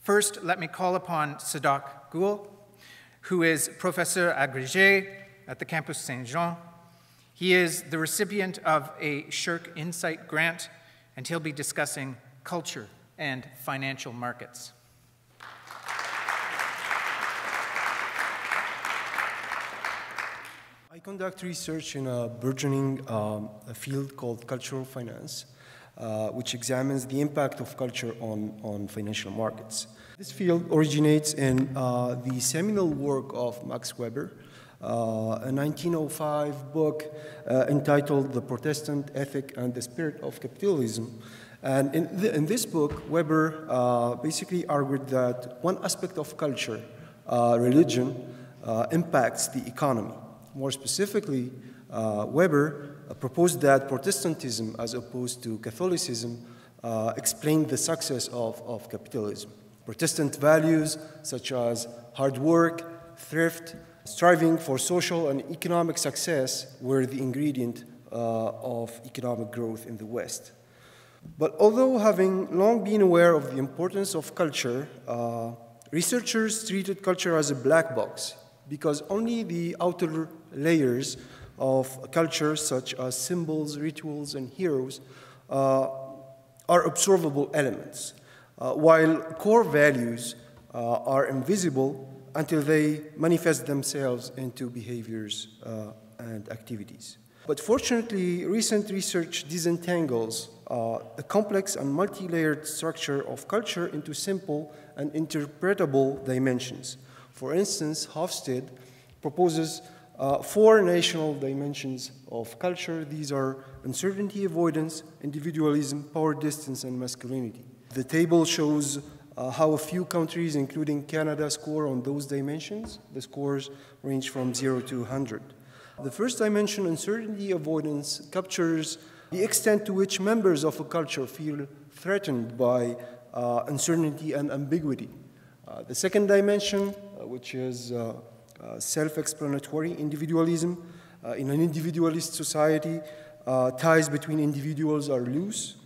First, let me call upon Sadok Ghoul, who is Professor Agrégé at the Campus Saint-Jean. He is the recipient of a SSHRC Insight grant, and he'll be discussing culture and financial markets. I conduct research in a burgeoning um, a field called cultural finance, which examines the impact of culture on, on financial markets. This field originates in uh, the seminal work of Max Weber, uh, a 1905 book uh, entitled The Protestant Ethic and the Spirit of Capitalism. And in, in this book, Weber uh, basically argued that one aspect of culture, uh, religion, impacts the economy. More specifically, uh, Weber uh, proposed that Protestantism, as opposed to Catholicism, uh, explained the success of, of capitalism. Protestant values such as hard work, thrift, striving for social and economic success were the ingredient of economic growth in the West. But although having long been aware of the importance of culture, uh, researchers treated culture as a black box because only the outer layers of culture, such as symbols, rituals, and heroes, uh, are observable elements, uh, while core values uh, are invisible until they manifest themselves into behaviors uh, and activities. But fortunately, recent research disentangles uh, a complex and multi-layered structure of culture into simple and interpretable dimensions. For instance, Hofstede proposes uh, four national dimensions of culture. These are uncertainty avoidance, individualism, power distance, and masculinity. The table shows uh, how a few countries, including Canada, score on those dimensions. The scores range from 0 to 100. The first dimension, uncertainty avoidance, captures the extent to which members of a culture feel threatened by uh, uncertainty and ambiguity. Uh, the second dimension, which is uh, uh, self-explanatory individualism. Uh, in an individualist society, uh, ties between individuals are loose.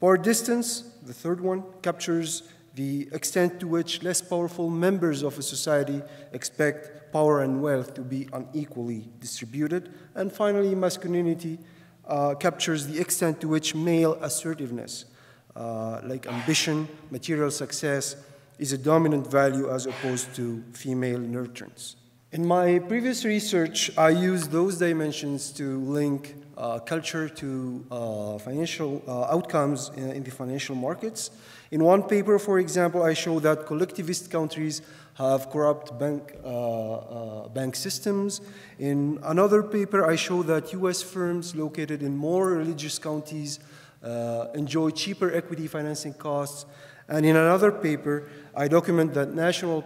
Power distance, the third one, captures the extent to which less powerful members of a society expect power and wealth to be unequally distributed. And finally, masculinity uh, captures the extent to which male assertiveness, uh, like ambition, material success, is a dominant value as opposed to female nurturance. In my previous research, I used those dimensions to link uh, culture to uh, financial uh, outcomes in, in, the financial markets. In one paper, for example, I show that collectivist countries have corrupt bank, uh, uh, bank systems. In another paper, I show that US firms located in more religious counties uh, enjoy cheaper equity financing costs. And in another paper, I document that national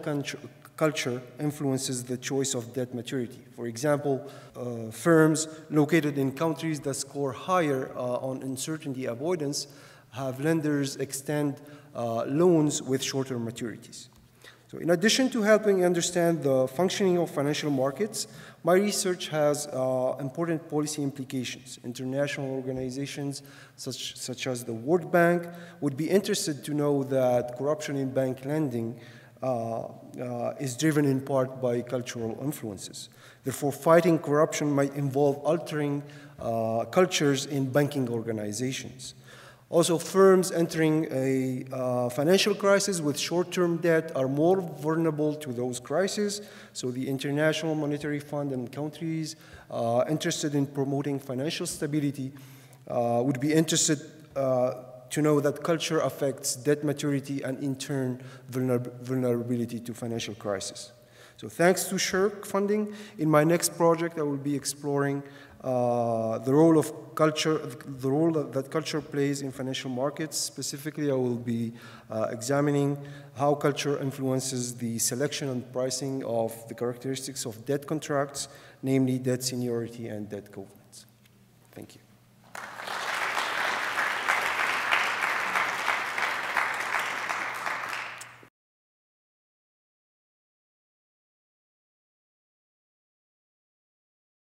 culture influences the choice of debt maturity. For example, uh, firms located in countries that score higher uh, on uncertainty avoidance have lenders extend uh, loans with shorter maturities. So in addition to helping understand the functioning of financial markets, my research has uh, important policy implications. International organizations such, such as the World Bank would be interested to know that corruption in bank lending uh, uh, is driven in part by cultural influences. Therefore, fighting corruption might involve altering uh, cultures in banking organizations. Also, firms entering a uh, financial crisis with short-term debt are more vulnerable to those crises. So the International Monetary Fund and countries uh, interested in promoting financial stability uh, would be interested to know that culture affects debt maturity and in turn vulnerability to financial crisis. So thanks to SSHRC funding, in my next project I will be exploring uh, the role of culture, the role that culture plays in financial markets. Specifically, I will be uh, examining how culture influences the selection and pricing of the characteristics of debt contracts, namely debt seniority and debt covenants. Thank you.